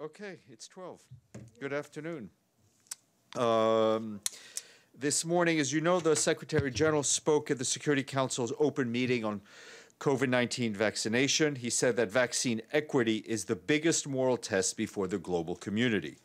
Okay, it's 12. Good afternoon. Um, this morning, as you know, the Secretary General spoke at the Security Council's open meeting on COVID 19 vaccination. He said that vaccine equity is the biggest moral test before the global community.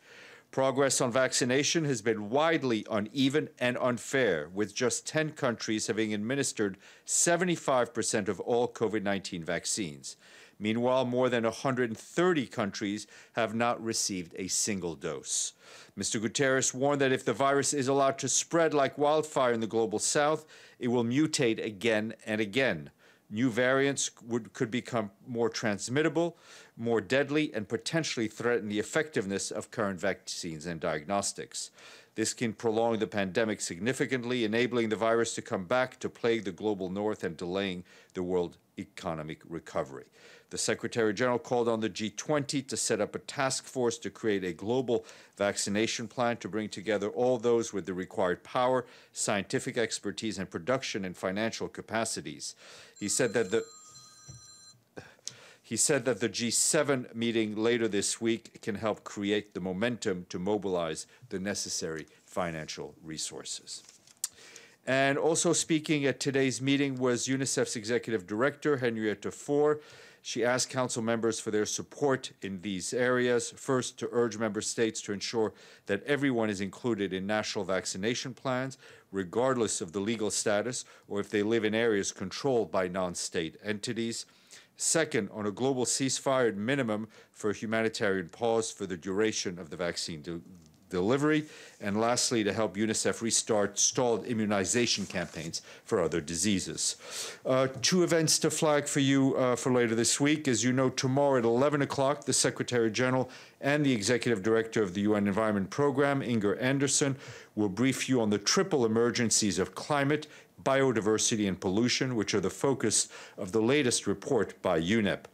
Progress on vaccination has been widely uneven and unfair, with just 10 countries having administered 75% of all COVID 19 vaccines. Meanwhile, more than 130 countries have not received a single dose. Mr. Guterres warned that if the virus is allowed to spread like wildfire in the global south, it will mutate again and again. New variants would, could become more transmittable, more deadly, and potentially threaten the effectiveness of current vaccines and diagnostics. This can prolong the pandemic significantly, enabling the virus to come back to plague the global north and delaying the world economic recovery. The Secretary General called on the G20 to set up a task force to create a global vaccination plan to bring together all those with the required power, scientific expertise, and production and financial capacities. He said that the he said that the G7 meeting later this week can help create the momentum to mobilize the necessary financial resources. And also speaking at today's meeting was UNICEF's executive director, Henrietta Fore. She asked council members for their support in these areas. First, to urge member states to ensure that everyone is included in national vaccination plans, regardless of the legal status or if they live in areas controlled by non state entities. Second, on a global ceasefire minimum for humanitarian pause for the duration of the vaccine delivery, and lastly, to help UNICEF restart stalled immunization campaigns for other diseases. Uh, two events to flag for you uh, for later this week. As you know, tomorrow at 11 o'clock, the Secretary General and the Executive Director of the UN Environment Programme, Inger Andersen, will brief you on the triple emergencies of climate, biodiversity, and pollution, which are the focus of the latest report by UNEP.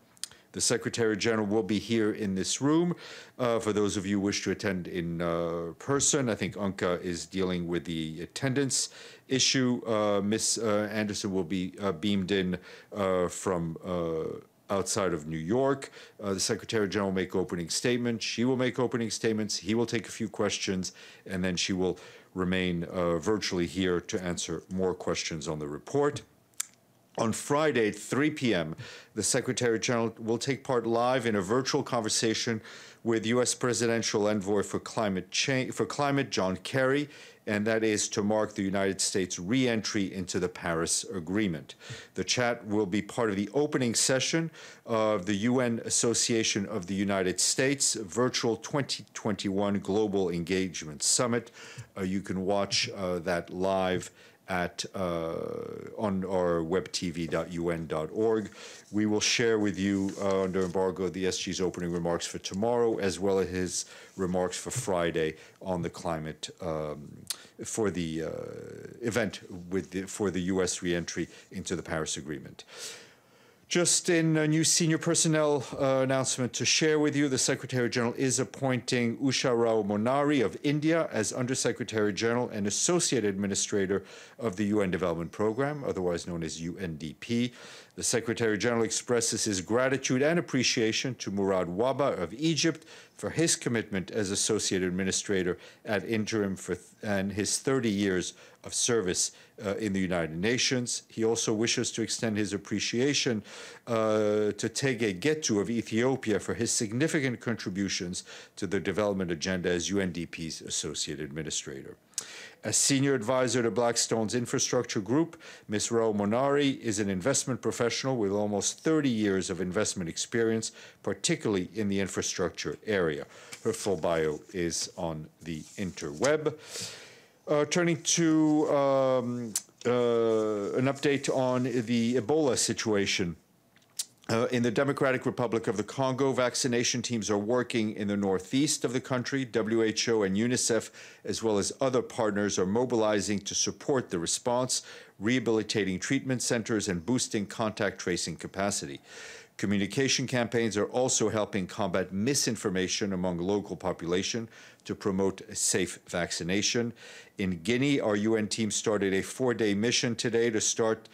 The Secretary General will be here in this room. Uh, for those of you who wish to attend in uh, person, I think Anka is dealing with the attendance issue. Uh, Ms. Uh, Andersen will be uh, beamed in uh, from outside of New York. Uh, the Secretary General will make opening statements. She will make opening statements. He will take a few questions, and then she will remain uh, virtually here to answer more questions on the report. On Friday at 3 p.m., the Secretary General will take part live in a virtual conversation with U.S. Presidential Envoy for Climate Change for Climate John Kerry, and that is to mark the United States re-entry into the Paris Agreement. The chat will be part of the opening session of the UN Association of the United States Virtual 2021 Global Engagement Summit. Uh, you can watch uh, that live at uh, on our webtv.un.org. We will share with you uh, under embargo the SG's opening remarks for tomorrow, as well as his remarks for Friday on the climate um, for the uh, event with the, for the U.S. reentry into the Paris Agreement. Just in a new senior personnel uh, announcement to share with you, the Secretary General is appointing Usha Rao Monari of India as Undersecretary General and Associate Administrator of the UN Development Program, otherwise known as UNDP. The Secretary General expresses his gratitude and appreciation to Mourad Wahba of Egypt for his commitment as Associate Administrator at interim for and his 30 years of service uh, in the United Nations. He also wishes to extend his appreciation uh, to Tege Getu of Ethiopia for his significant contributions to the development agenda as UNDP's Associate Administrator. As senior advisor to Blackstone's infrastructure group, Ms. Rao Monari is an investment professional with almost 30 years of investment experience, particularly in the infrastructure area. Her full bio is on the interweb. Uh, turning to um, uh, an update on the Ebola situation. Uh, in the Democratic Republic of the Congo, vaccination teams are working in the northeast of the country. WHO and UNICEF, as well as other partners, are mobilizing to support the response, rehabilitating treatment centers, and boosting contact tracing capacity. Communication campaigns are also helping combat misinformation among local population to promote safe vaccination. In Guinea, our UN team started a four-day mission today to start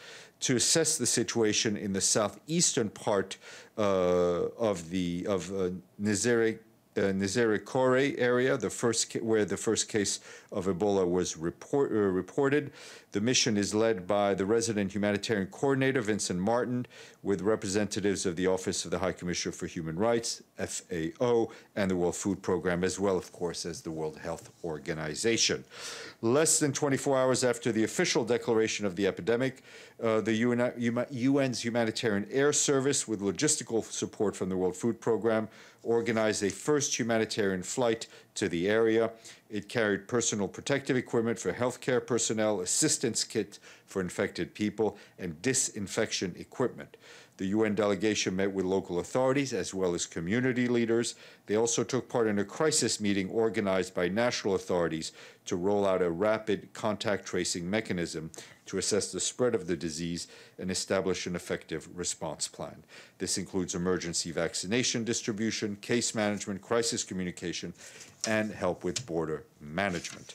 to assess the situation in the southeastern part uh, of the of uh, Nizere uh, Nizere area, the first where the first case of Ebola was report, uh, reported. The mission is led by the resident humanitarian coordinator, Vincent Martin, with representatives of the Office of the High Commissioner for Human Rights, FAO, and the World Food Program, as well, of course, as the World Health Organization. Less than 24 hours after the official declaration of the epidemic, uh, the UN, UN's Humanitarian Air Service, with logistical support from the World Food Program, organized a first humanitarian flight to the area. It carried personal protective equipment for healthcare personnel, assistance kit for infected people, and disinfection equipment. The UN delegation met with local authorities as well as community leaders. They also took part in a crisis meeting organized by national authorities to roll out a rapid contact tracing mechanism to assess the spread of the disease and establish an effective response plan. This includes emergency vaccination distribution, case management, crisis communication, and help with border management.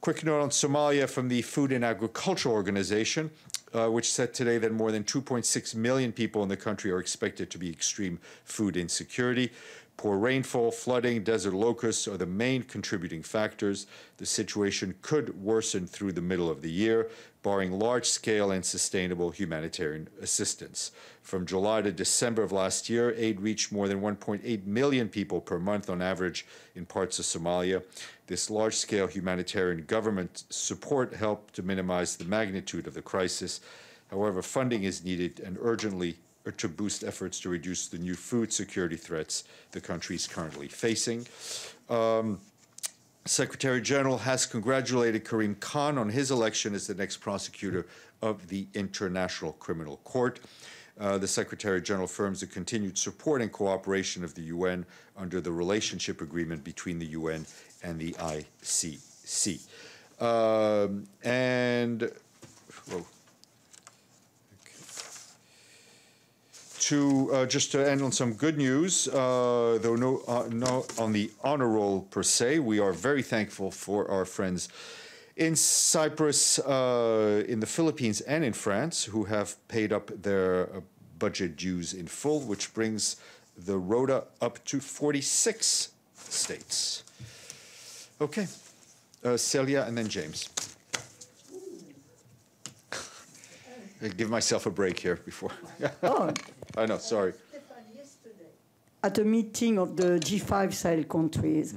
Quick note on Somalia from the Food and Agriculture Organization uh, which said today that more than 2.6 million people in the country are expected to be extreme food insecurity. Poor rainfall, flooding, desert locusts are the main contributing factors. The situation could worsen through the middle of the year, barring large scale and sustainable humanitarian assistance. From July to December of last year, aid reached more than 1.8 million people per month on average in parts of Somalia. This large scale humanitarian government support helped to minimize the magnitude of the crisis. However, funding is needed and urgently to boost efforts to reduce the new food security threats the country is currently facing. Um, Secretary General has congratulated Karim Khan on his election as the next prosecutor of the International Criminal Court. Uh, the Secretary General affirms the continued support and cooperation of the UN under the relationship agreement between the UN and the ICC. Um, and. To uh, just to end on some good news, uh, though no, uh, no on the honor roll per se, we are very thankful for our friends in Cyprus, uh, in the Philippines, and in France who have paid up their uh, budget dues in full, which brings the ROTA up to 46 states. Okay. Uh, Celia and then James. I give myself a break here before. Oh, I know, sorry. at a meeting of the G5 Sahel countries,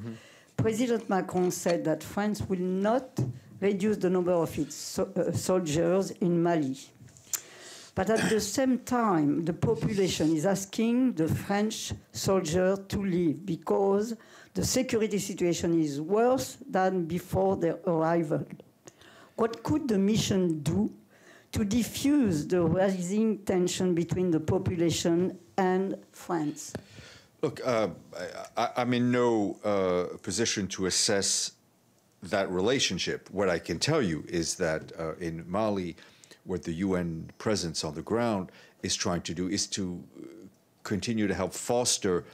President Macron said that France will not reduce the number of its so- uh, soldiers in Mali. But at the same time, the population is asking the French soldiers to leave because the security situation is worse than before their arrival. What could the mission do to diffuse the rising tension between the population and France? Look, uh, I, I'm in no uh, position to assess that relationship. What I can tell you is that uh, in Mali, what the UN presence on the ground is trying to do is to uh, continue to help foster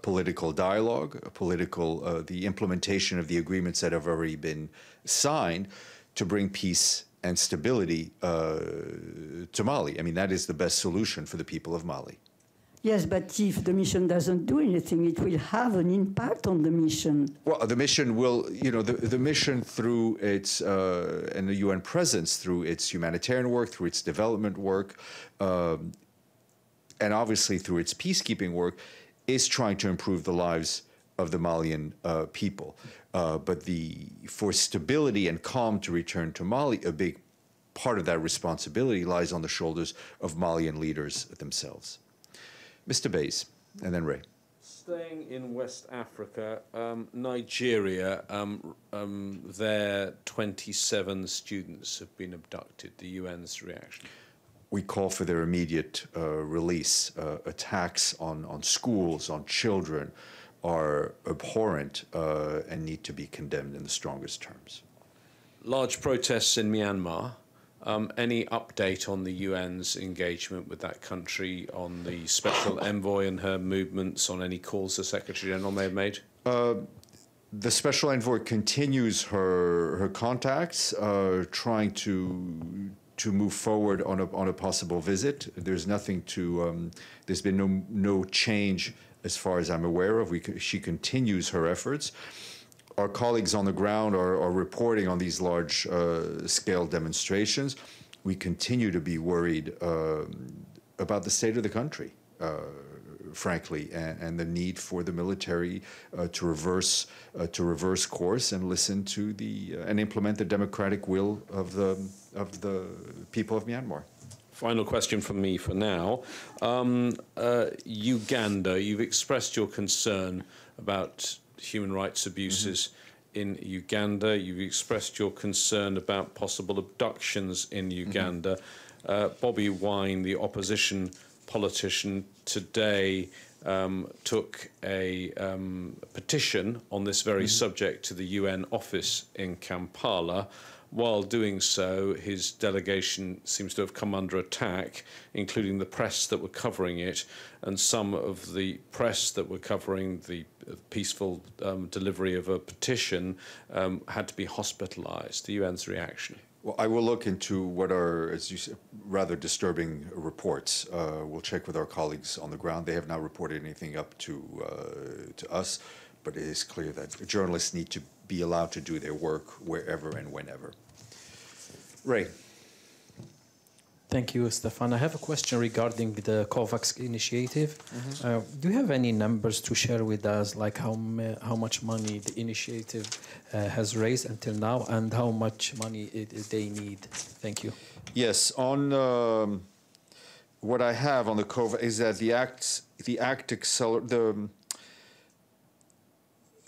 political dialogue, political uh, the implementation of the agreements that have already been signed to bring peace and stability uh, to Mali. I mean, that is the best solution for the people of Mali. Yes, but if the mission doesn't do anything, it will have an impact on the mission. Well, the mission will, you know, the, the mission through its, uh, and the UN presence through its humanitarian work, through its development work, um, and obviously through its peacekeeping work, is trying to improve the lives of the Malian uh, people. Uh, but the for stability and calm to return to Mali, a big part of that responsibility lies on the shoulders of Malian leaders themselves. Mr. Bays, and then Ray. Staying in West Africa, um, Nigeria, um, um, their 27 students have been abducted. The UN's reaction. we call for their immediate uh, release. Uh, attacks on, on schools, on children, are abhorrent uh, and need to be condemned in the strongest terms. Large protests in Myanmar. Um, any update on the UN's engagement with that country, on the special envoy and her movements, on any calls the Secretary General may have made? The special envoy continues her her contacts, uh, trying to to move forward on a on a possible visit. There's nothing to. Um, there's been no no change as far as I'm aware of. We, she continues her efforts. Our colleagues on the ground are, are reporting on these large uh, scale demonstrations. We continue to be worried um about the state of the country, uh, frankly, and, and the need for the military uh, to reverse uh, to reverse course and listen to the uh, and implement the democratic will of the of the people of Myanmar. Final question from me for now. Um, uh, Uganda, you've expressed your concern about human rights abuses in Uganda. You've expressed your concern about possible abductions in Uganda. Uh, Bobby Wine, the opposition politician, today um, took a um, petition on this very subject to the UN office in Kampala. While doing so, his delegation seems to have come under attack, including the press that were covering it, and some of the press that were covering the uh, peaceful um, delivery of a petition um, had to be hospitalized. The UN's reaction. Well, I will look into what are, as you said, rather disturbing reports. Uh, we'll check with our colleagues on the ground. They have not reported anything up to uh, to us, but it is clear that journalists need to be allowed to do their work wherever and whenever. Ray, Thank you, Stefan. I have a question regarding the COVAX initiative. Uh, do you have any numbers to share with us, like how how much money the initiative uh, has raised until now, and how much money it, they need? Thank you. yes, on um, what I have on the COVAX is that the act the act acceler- the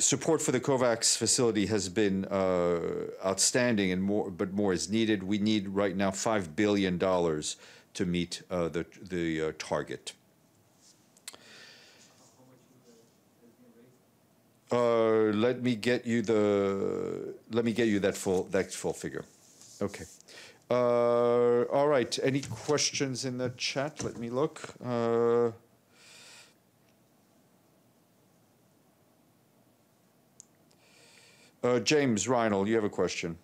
support for the COVAX facility has been uh, outstanding, and more, but more is needed. We need right now five billion dollars to meet uh, the the uh, target. Uh, let me get you the let me get you that full that full figure. Okay. Uh, all right. Any questions in the chat? Let me look. Uh, James Reinl, you have a question.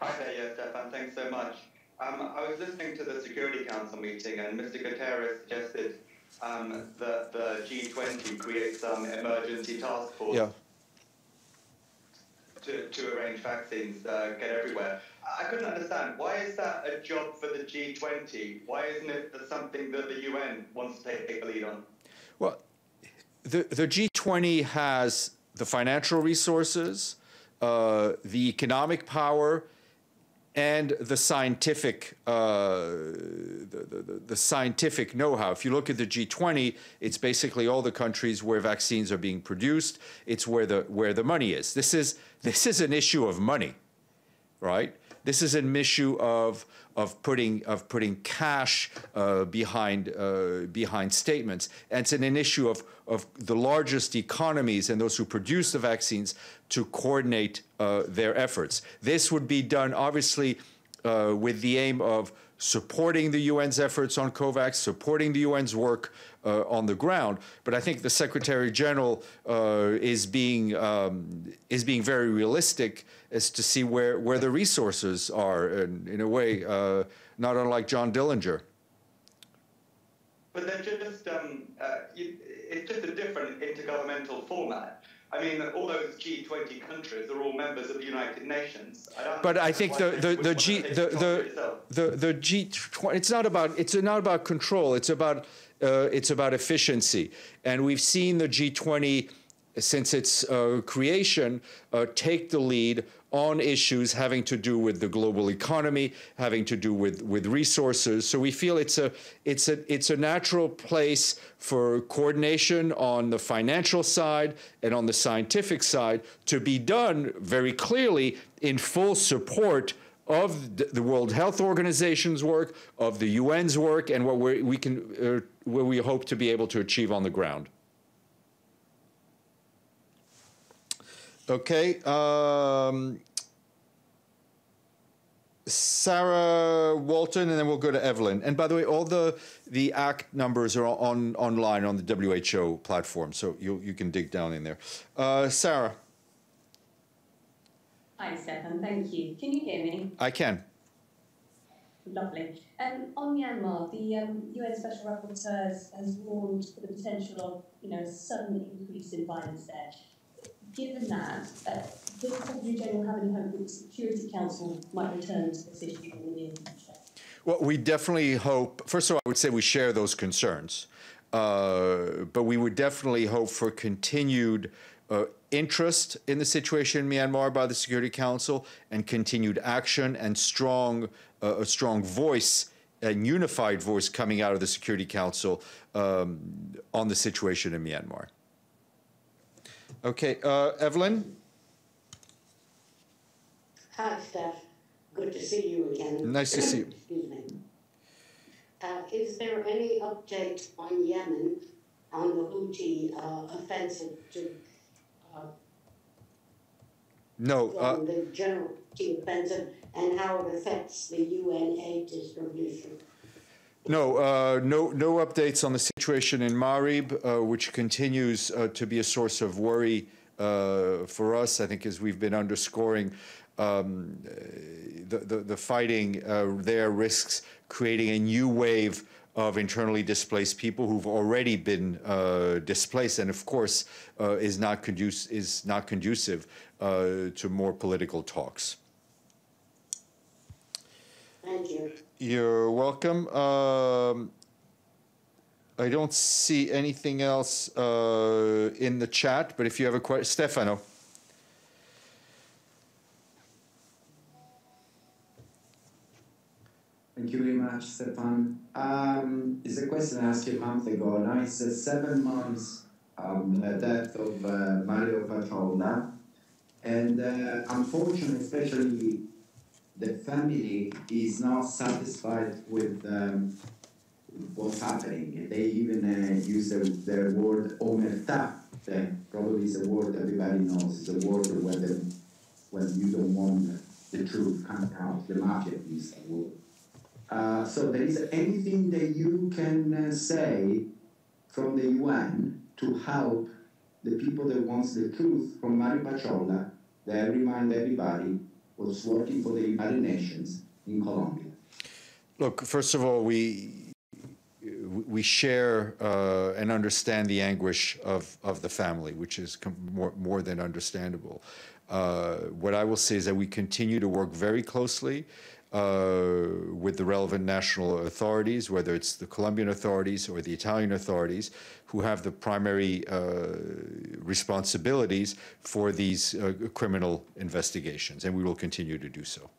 Hi there, Stefan. Thanks so much. Um, I was listening to the Security Council meeting, and Mr. Guterres suggested um, that the G20 create some emergency task force Yeah. to, to arrange vaccines uh, get everywhere. I I couldn't understand why is that a job for the G20? Why isn't it something that the UN wants to take the lead on? Well, the, the G20 has the financial resources, uh, the economic power, and the scientific uh, the, the, the- scientific know-how. If you look at the G20, it's basically all the countries where vaccines are being produced. It's where the where the money is. This is this is an issue of money right? This is an issue of of putting of putting cash uh, behind uh, behind statements, and it's an issue of of the largest economies and those who produce the vaccines to coordinate uh, their efforts. This would be done obviously uh, with the aim of supporting the UN's efforts on COVAX, supporting the UN's work uh, on the ground. But I think the Secretary General uh, is being um, is being very realistic as to see where where the resources are, and in a way, uh, not unlike John Dillinger. But they're just, um, uh, it's just a different intergovernmental format. I mean, all those G20 countries are all members of the United Nations. I don't But I think the the, the G the the, the, the G20 it's not about it's not about control. It's about uh, it's about efficiency, and we've seen the G twenty since its uh, creation uh, take the lead on issues having to do with the global economy, having to do with with resources. So we feel it's a it's a it's a natural place for coordination on the financial side and on the scientific side to be done very clearly in full support of the World Health Organization's work, of the UN's work, and what we can, uh, where we hope to be able to achieve on the ground. Okay. Um, Sarah Walton, and then we'll go to Evelyn. And by the way, all the the ACT numbers are on online on the WHO platform, so you you can dig down in there. Uh, Sarah, Hi, Stefan. Thank you. Can you hear me? I can. Lovely. Um, on Myanmar, the um, UN Special Rapporteur has warned for the potential of, you know, a sudden increase in violence there. Given that, uh, does the Secretary General have any hope that the Security Council might return to this issue in the future? Well, we definitely hope, first of all, I would say we share those concerns. Uh, but we would definitely hope for continued uh, interest in the situation in Myanmar by the Security Council and continued action and strong, uh, a strong voice and unified voice coming out of the Security Council um, on the situation in Myanmar. Okay, uh, Evelyn? Hi, Steph. Good to see you again. Nice to see you. Excuse me. Uh, is there any update on Yemen on the Houthi uh, offensive to uh, No, uh, the general offensive and how it affects the UN aid distribution? No, uh, no, no updates on the situation in Marib, uh, which continues uh, to be a source of worry uh, for us. I think, as we've been underscoring, um, the, the, the fighting uh, there risks creating a new wave of internally displaced people who've already been uh, displaced, and of course, uh, is not conduce is not conducive uh, to more political talks. Thank you. You're welcome. Um, I don't see anything else uh, in the chat, but if you have a question, Stefano. Thank you very much, Stefan. Um, it's a question I asked you a month ago. Now it's uh, seven months um, death of uh, Mario Paciolla, and uh, unfortunately, especially the family is not satisfied with um, what's happening. They even uh, use the, the word omerta. That probably is a word everybody knows. It's a word when, the, when you don't want the truth come out. The mafia uses that word. Uh, so there is anything that you can uh, say from the UN to help the people that wants the truth from Mari Paciolla that remind everybody was working for the United Nations in Colombia. Look, first of all, we we share uh, and understand the anguish of, of the family, which is more, more than understandable. Uh, what I will say is that we continue to work very closely uh, with the relevant national authorities, whether it's the Colombian authorities or the Italian authorities, who have the primary uh, responsibilities for these uh, criminal investigations, and we will continue to do so.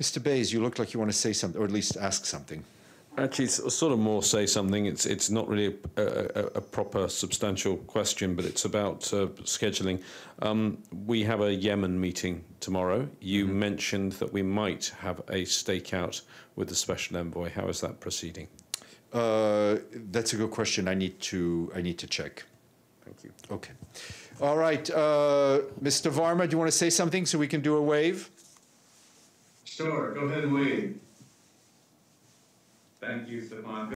Mr. Bays, you look like you want to say something, or at least ask something. Actually, it's sort of more say something. It's it's not really a, a, a proper substantial question, but it's about uh, scheduling. Um, we have a Yemen meeting tomorrow. You mentioned that we might have a stakeout with the special envoy. How is that proceeding? Uh, that's a good question. I need to I need to check. Thank you. Okay. All right, uh, Mr. Varma, do you want to say something so we can do a wave? Sure, go ahead and wave. Thank you, Stefan.